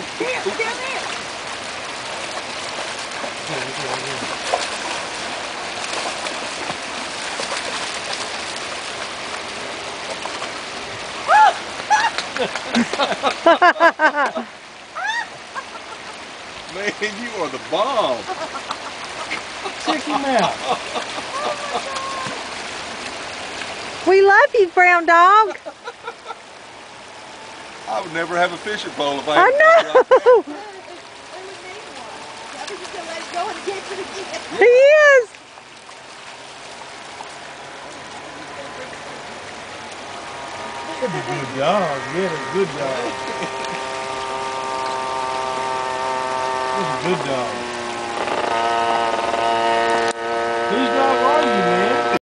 Here, down there. Man, you are the bomb. Check him out. We love you, brown dog. I would never have a fishing pole if I I had know. We would need one. I think he's gonna let it go and catch it again. he is. That's a good dog. Yeah, that's a good dog. That's a good dog.